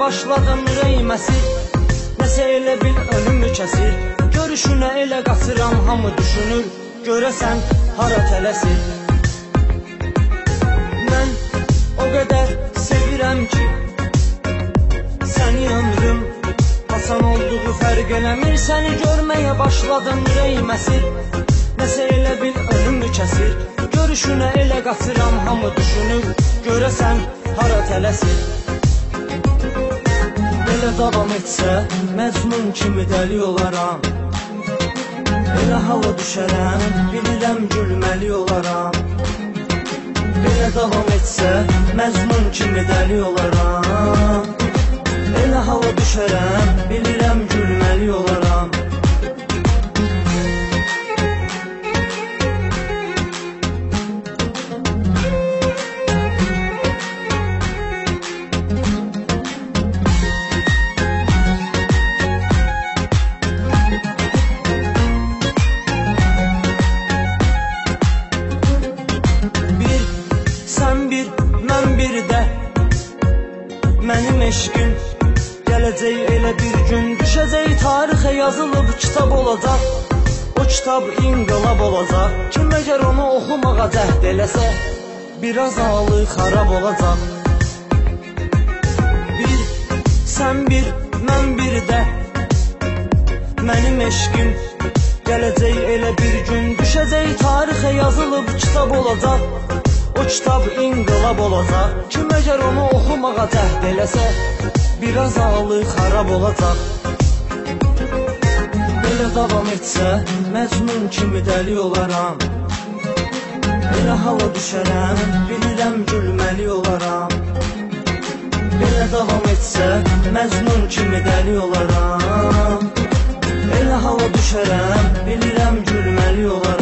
başladım ürəyiməsir Nəsə elə bil ölümü kəsir. Görüşünə elə qaçıram hamı düşünür. Görəsən hara tələsir. Mən o qədər sevirəm ki Səni ömrüm Hasan olduğu fərq eləmir. Səni görməyə başladım ürəyiməsir Nəsə elə bil ölümü kəsir. Görüşünə elə qaçıram hamı düşünür. Görəsən hara tələsir Belə davam etsə Məcnun kimi dəli olaram Elə hala düşərəm Bilirəm gülməli olaram Belə davam etsə Məcnun kimi dəli olaram Elə hala düşərəm eşqim Gələcək elə bir gün. Düşəcək tarixə yazılıb kitab olacaq. O kitab inqilab olacaq. Kim əgər onu oxumağa cəhd eləsə Biraz halı xarab olacaq. Bir, sən bir, mən bir də. Mənim eşqim Gələcək elə bir gün. Düşəcək tarixə yazılıb kitab olacaq O kitab inqilab olacaq. Kim əgər onu oxumağa cəhd eləsə Biraz ağlı xarab olacaq. Belə davam etsə Məcnun kimi dəli olaram. Belə hala düşərəm Bilirəm gülməli olaram. Belə davam etsə Məcnun kimi dəli olaram. Belə hala düşərəm Bilirəm gülməli olaram.